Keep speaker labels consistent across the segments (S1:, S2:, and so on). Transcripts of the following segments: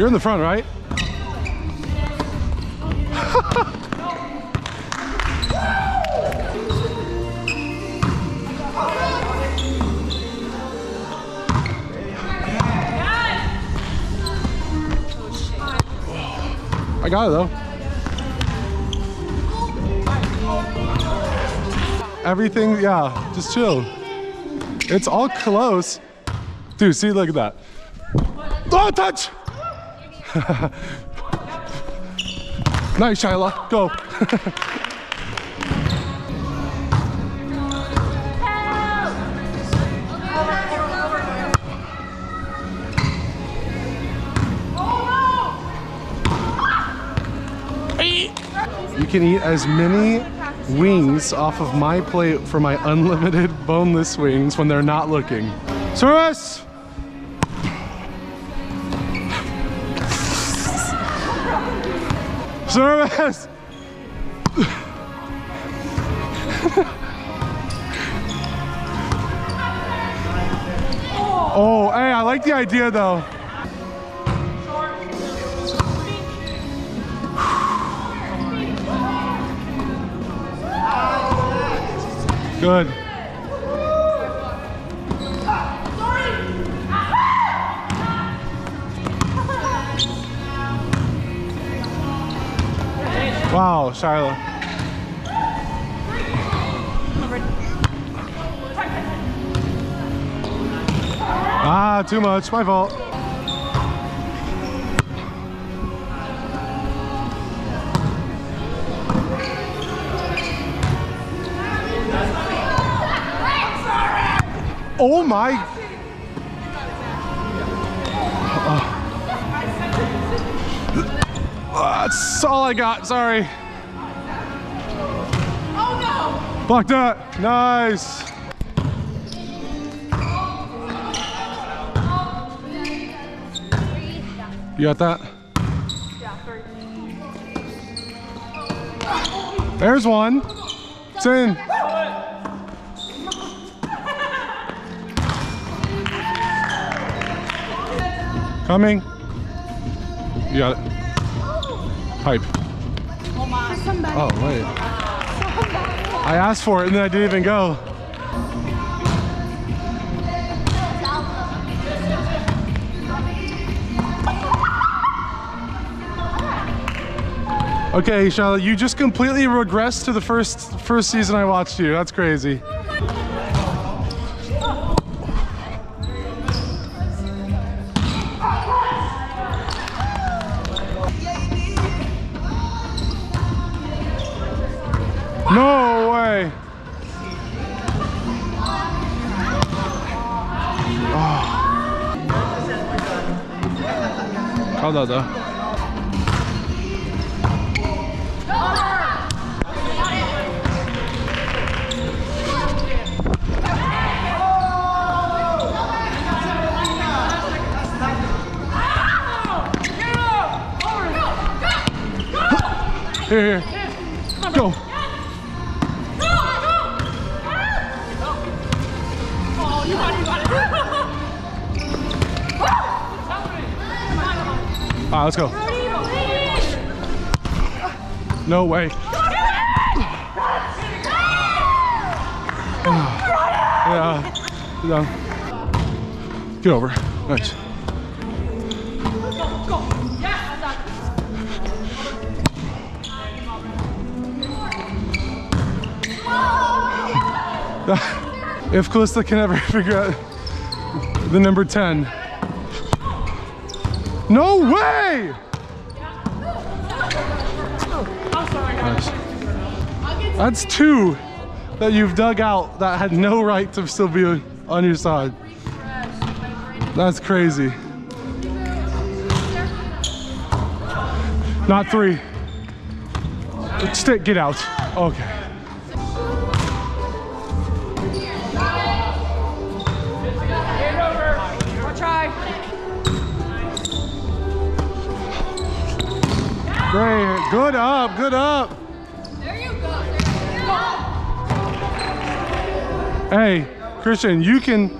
S1: You're in the front, right? I got it though. Everything, yeah, just chill. It's all close. Dude, see, look at that. Oh, touch! nice, Shyla. Go. You can eat as many wings off of my plate for my unlimited boneless wings when they're not looking. Service! Service! oh, hey, I like the idea though. Good. Wow, Shiloh. Ah, too much. My fault. Oh my. Uh, that's all I got. Sorry.
S2: Oh
S1: Block that. Nice. You got that? There's one. It's in. Coming. You got it. Pipe. Oh, wait. I asked for it and then I didn't even go. Okay, Charlotte, you just completely regressed to the first first season I watched you. That's crazy. No way. Call that though. Here, here. Go. Right, let's go. No way. Yeah. Get over. Nice. if Calista can ever figure out the number 10. No way! That's two that you've dug out that had no right to still be on your side. That's crazy. Not three. Stick, get out. Okay. Great. Good up, good up.
S2: There you go. There you go.
S1: Hey, Christian, you can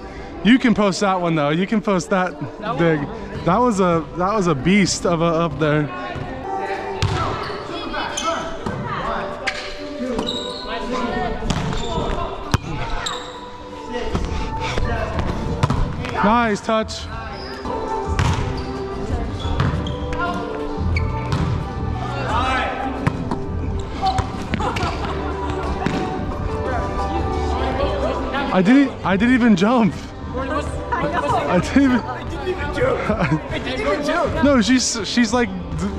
S1: you can post that one though. You can post that dig. That was a that was a beast of a up there. Nice touch. I didn't I didn't even jump. I didn't even jump. No, she's she's like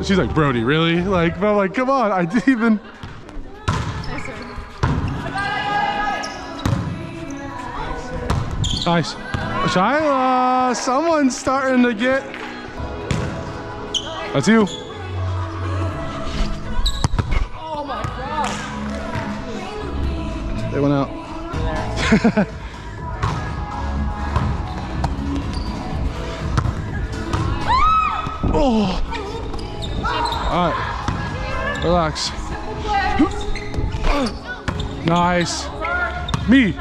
S1: she's like Brody, really? Like but I'm like come on, I didn't even Nice. Shyla, someone's starting to get That's you.
S2: Oh my god.
S1: They went out. oh. All right. Relax. Nice. Me.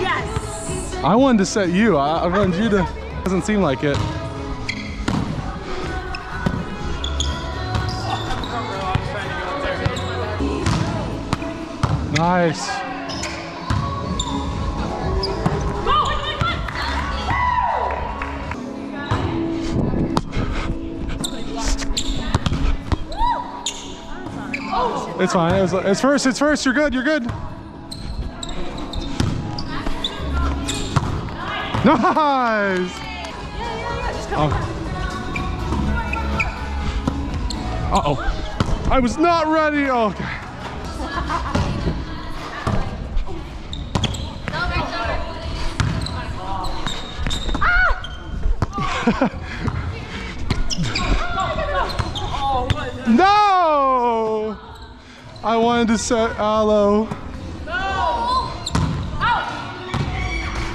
S2: Yes.
S1: I wanted to set you. I, I wanted you to. Doesn't seem like it. Nice. It's fine. It's, it's first. It's first. You're good. You're good. Nice. Oh. Uh oh. I was not ready. Oh, okay. No! I wanted to set aloe.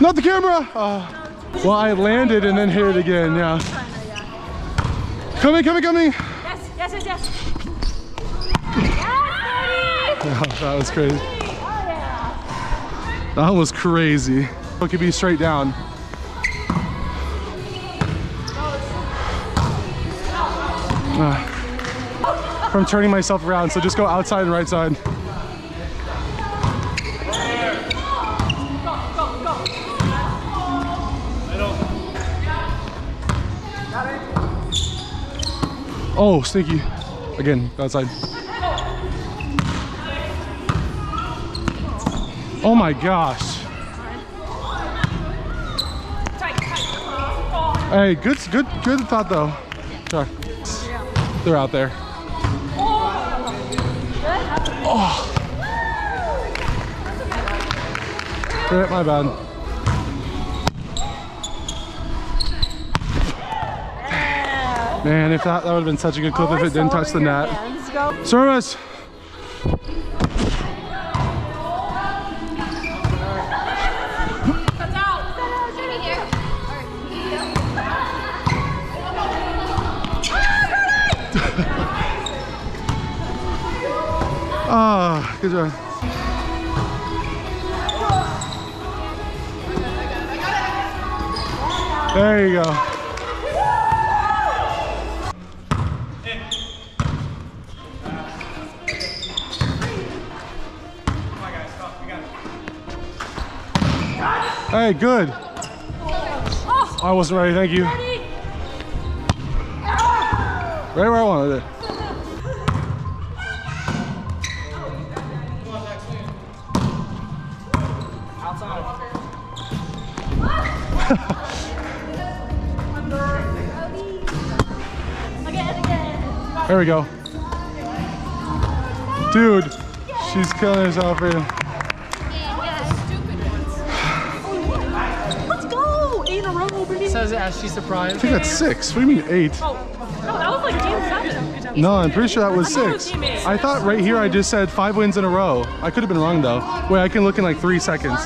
S1: Not the camera! Oh. Well, I landed and then hit it again, yeah. Coming, coming, coming!
S2: Yes, yes, yes, yes. Yes,
S1: that was crazy.
S2: Oh yeah.
S1: That was crazy. It could be straight down. Ah. from turning myself around, so just go outside and right side. Oh, sneaky. Again, outside. Oh my gosh. Hey, good, good, good thought though. Sorry. They're out there. Oh. My bad. Man, if that, that would have been such a good clip if it didn't touch the net. Service. Ah, good job. There you go. Hey, good. I wasn't ready, thank you. Right where I wanted it. There we go. Dude, she's killing herself here.
S2: Let's go. Eight in a row, baby.
S3: Says as she's surprised.
S1: I think that's six. What do you mean eight?
S2: Oh, no, that was like game seven.
S1: No, I'm pretty sure that was
S2: I thought it was
S1: six. I thought right here I just said five wins in a row. I could have been wrong though. Wait, I can look in like three seconds.